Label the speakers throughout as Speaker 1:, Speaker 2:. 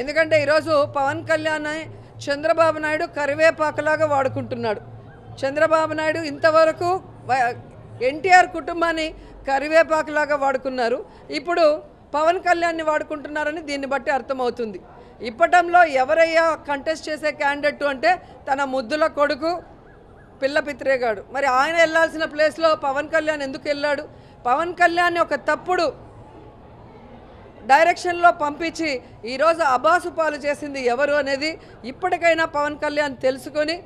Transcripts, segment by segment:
Speaker 1: ఎందుకంటే ఈరోజు పవన్ కళ్యాణ్ చంద్రబాబు నాయుడు కరివేపాకులాగా వాడుకుంటున్నాడు. చంద్రబాబు నాయుడు ఇంతవరకు ఎన్టీఆర్ కుటుంబాన్ని కరివేపాకులాగా వాడుకున్నారు. ఇప్పుడు పవన్ కళ్యాణ్ని వాడుకుంటున్నారని దీన్ని బట్టి అర్థమవుతుంది. ఇప్పటంలో ఎవరయ్యా కంటెస్ట్ చేసే క్యాండిడేట్ అంటే తన ముద్దుల కొడుకు పిల్ల పిత్రేగాడు. మరి ఆయన వెళ్ళాల్సిన ప్లేస్లో పవన్ కళ్యాణ్ ఎందుకు వెళ్ళాడు? పవన్ కళ్యాణ్ ఒక తప్పుడు డైరెక్షన్లో పంపించి ఈరోజు అబాసు పాలు చేసింది ఎవరు అనేది ఇప్పటికైనా పవన్ కళ్యాణ్ తెలుసుకొని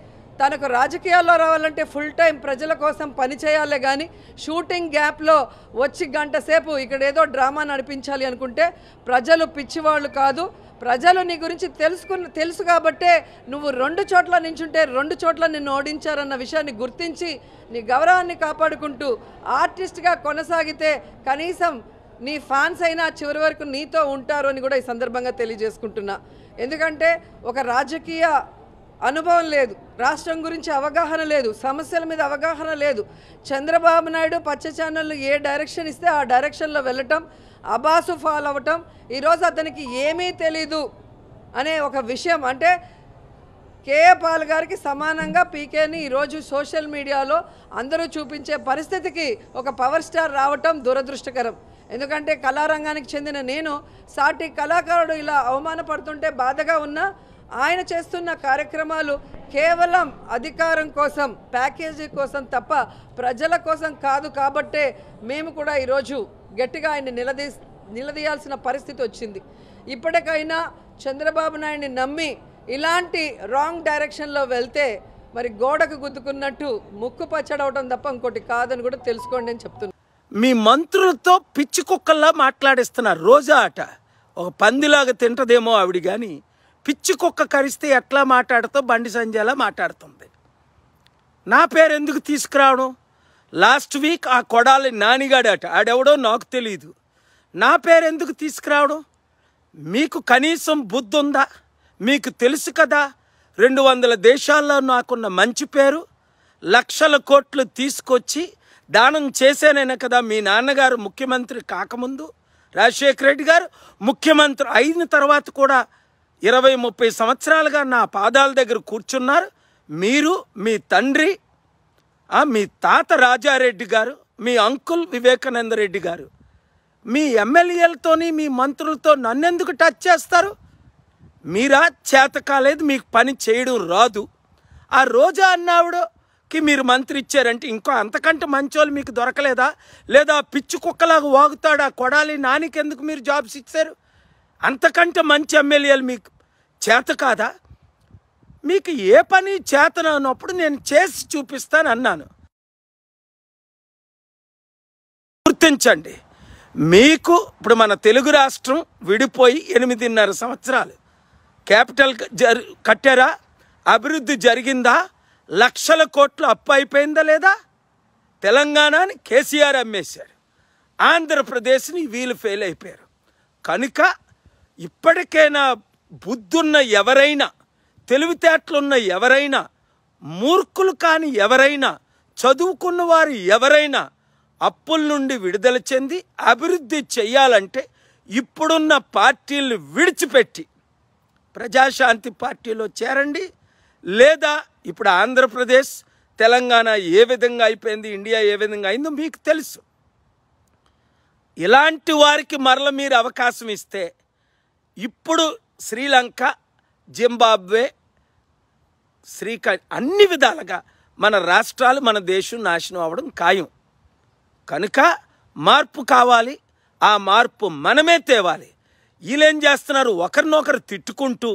Speaker 1: తనకు రాజకీయాల్లో రావాలంటే ఫుల్ టైం ప్రజల కోసం పనిచేయాలే కానీ షూటింగ్ గ్యాప్లో వచ్చి గంట సేపు ఇక్కడ ఏదో డ్రామా నడిపించాలి అనుకుంటే ప్రజలు పిచ్చివాళ్ళు కాదు. ప్రజలు నీ గురించి తెలుసుకున్న తెలుసు కాబట్టే నువ్వు రెండు చోట్ల నించుంటే రెండు చోట్ల నిన్ను ఓడించారన్న విషయాన్ని గుర్తించి నీ గౌరవాన్ని కాపాడుకుంటూ ఆర్టిస్ట్గా కొనసాగితే కనీసం నీ ఫ్యాన్స్ అయినా చివరి వరకు నీతో ఉంటారు అని కూడా ఈ సందర్భంగా తెలియజేసుకుంటున్నా. ఎందుకంటే ఒక రాజకీయ అనుభవం లేదు రాష్ట్రం గురించి అవగాహన లేదు సమస్యల మీద అవగాహన లేదు. చంద్రబాబు నాయుడు పచ్చ ఛానళ్ళు ఏ డైరెక్షన్ ఇస్తే ఆ డైరెక్షన్లో వెళ్ళటం అబాసు ఫాలో అవ్వటం ఈరోజు అతనికి ఏమీ తెలీదు అనే ఒక విషయం. అంటే కేఏ పాల్ గారికి సమానంగా పీకేని ఈరోజు సోషల్ మీడియాలో అందరూ చూపించే పరిస్థితికి ఒక పవర్ స్టార్ రావటం దురదృష్టకరం. ఎందుకంటే కళారంగానికి చెందిన నేను సాటి కళాకారుడు ఇలా అవమానపడుతుంటే బాధగా ఉన్నా ఆయన చేస్తున్న కార్యక్రమాలు కేవలం అధికారం కోసం ప్యాకేజీ కోసం తప్ప ప్రజల కోసం కాదు కాబట్టే మేము కూడా ఈరోజు గట్టిగా ఆయన్ని నిలదీ నిలదీయాల్సిన పరిస్థితి వచ్చింది. ఇప్పటికైనా చంద్రబాబు నాయుడిని నమ్మి ఇలాంటి రాంగ్ డైరెక్షన్లో వెళ్తే మరి గోడకు గుద్దుకున్నట్టు ముక్కు పచ్చడవటం తప్ప ఇంకోటి కాదని కూడా తెలుసుకోండి అని చెప్తున్నాను
Speaker 2: మీ మంత్రులతో పిచ్చి కుక్కల్లా మాట్లాడిస్తున్నారు రోజా ఆట. ఒక పందిలాగా తింటదేమో ఆవిడ కానీ పిచ్చి కుక్క కరిస్తే ఎట్లా మాట్లాడుతో బండి సంజయ్లా మాట్లాడుతుంది. నా పేరు ఎందుకు తీసుకురావడం? లాస్ట్ వీక్ ఆ కొడాలి నానిగాడట ఆడెవడో నాకు తెలియదు నా పేరు ఎందుకు తీసుకురావడం? మీకు కనీసం బుద్ధి ఉందా మీకు తెలుసు కదా రెండు వందల దేశాల్లో నాకున్న మంచి పేరు లక్షల కోట్లు తీసుకొచ్చి దానం చేశానైనా కదా మీ నాన్నగారు ముఖ్యమంత్రి కాకముందు. రాజశేఖర రెడ్డి గారు ముఖ్యమంత్రి అయిన తర్వాత కూడా ఇరవై ముప్పై సంవత్సరాలుగా నా పాదాల దగ్గర కూర్చున్నారు. మీరు మీ తండ్రి మీ తాత రాజారెడ్డి గారు మీ అంకుల్ వివేకానంద రెడ్డి గారు మీ ఎమ్మెల్యేలతోని మీ మంత్రులతో నన్నెందుకు టచ్ చేస్తారు? మీరా? చేత కాలేదు మీకు పని చేయడం రాదు. ఆ రోజా అన్నావిడకి మీరు మంత్రి ఇచ్చారంటే ఇంకో అంతకంటే మంచోళ్ళు మీకు దొరకలేదా? లేదా పిచ్చి కుక్కలాగా వాగుతాడు? ఆ కొడాలి నానికి ఎందుకు మీరు జాబ్స్ ఇచ్చారు? అంతకంటే మంచి ఎమ్మెల్యేలు మీకు చేత కాదా? మీకు ఏ పని చేతనన్నప్పుడు నేను చేసి చూపిస్తాను అన్నాను. గుర్తించండి మీకు ఇప్పుడు మన తెలుగు రాష్ట్రం విడిపోయి ఎనిమిదిన్నర సంవత్సరాలు. క్యాపిటల్ జరి కట్టారా? అభివృద్ధి జరిగిందా? లక్షల కోట్లు అప్పు అయిపోయిందా లేదా? తెలంగాణని కేసీఆర్ అమ్మేశారు. ఆంధ్రప్రదేశ్ని వీళ్ళు ఫెయిల్ అయిపోయారు. కనుక ఇప్పటికైనా బుద్ధున్న ఎవరైనా తెలివితేటలున్న ఎవరైనా మూర్ఖులు కాని ఎవరైనా చదువుకున్న వారు ఎవరైనా అప్పుల నుండి విడుదల చెంది అభివృద్ధి చెయ్యాలంటే ఇప్పుడున్న పార్టీలు విడిచిపెట్టి ప్రజాశాంతి పార్టీలో చేరండి. లేదా ఇప్పుడు ఆంధ్రప్రదేశ్ తెలంగాణ ఏ విధంగా అయిపోయింది ఇండియా ఏ విధంగా అయిందో మీకు తెలుసు. ఇలాంటి వారికి మరల మీరు అవకాశం ఇస్తే ఇప్పుడు శ్రీలంక జింబాబ్వే శ్రీక అన్ని విధాలుగా మన రాష్ట్రాలు మన దేశం నాశనం అవ్వడం ఖాయం. కనుక మార్పు కావాలి. ఆ మార్పు మనమే తేవాలి. వీళ్ళేం చేస్తున్నారు? ఒకరినొకరు తిట్టుకుంటూ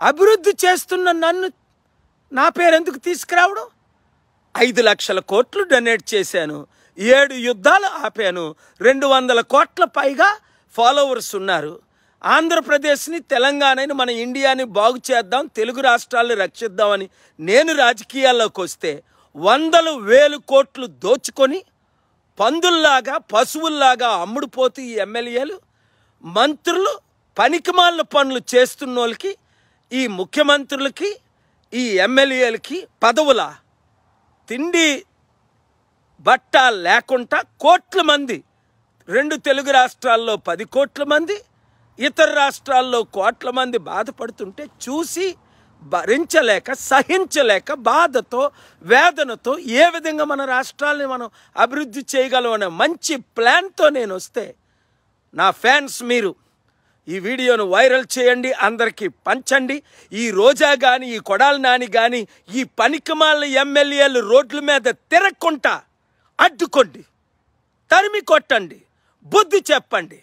Speaker 2: అభివృద్ధి చేస్తున్న నన్ను నా పేరు ఎందుకు తీసుకురావడం? ఐదు లక్షల కోట్లు డొనేట్ చేశాను. ఏడు యుద్ధాలు ఆపాను. రెండు వందల కోట్ల పైగా ఫాలోవర్స్ ఉన్నారు. ఆంధ్రప్రదేశ్ని తెలంగాణని మన ఇండియాని బాగు చేద్దాం తెలుగు రాష్ట్రాలను రక్షిద్దామని నేను రాజకీయాల్లోకి వస్తే వందలు వేలు కోట్లు దోచుకొని పందుల్లాగా పశువుల్లాగా అమ్ముడుపోతూ ఈ ఎమ్మెల్యేలు మంత్రులు పనికిమాలిన పనులు చేస్తున్న వాళ్ళకి ఈ ముఖ్యమంత్రులకి ఈ ఎమ్మెల్యేలకి పదవుల తిండి బట్ట లేకుండా కోట్ల మంది రెండు తెలుగు రాష్ట్రాల్లో పది కోట్ల మంది ఇతర రాష్ట్రాల్లో కోట్ల మంది బాధపడుతుంటే చూసి భరించలేక సహించలేక బాధతో వేదనతో ఏ విధంగా మన రాష్ట్రాల్ని మనం అభివృద్ధి చేయగలం అనే మంచి ప్లాన్తో నేను వస్తే నా ఫ్యాన్స్ మీరు ఈ వీడియోను వైరల్ చేయండి అందరికీ పంచండి. ఈ రోజా కానీ ఈ కొడాలి నాని కానీ ఈ పనికిమాల ఎమ్మెల్యేలు రోడ్ల మీద తిరక్కుంటా అడ్డుకోండి తరిమి కొట్టండి బుద్ధి చెప్పండి.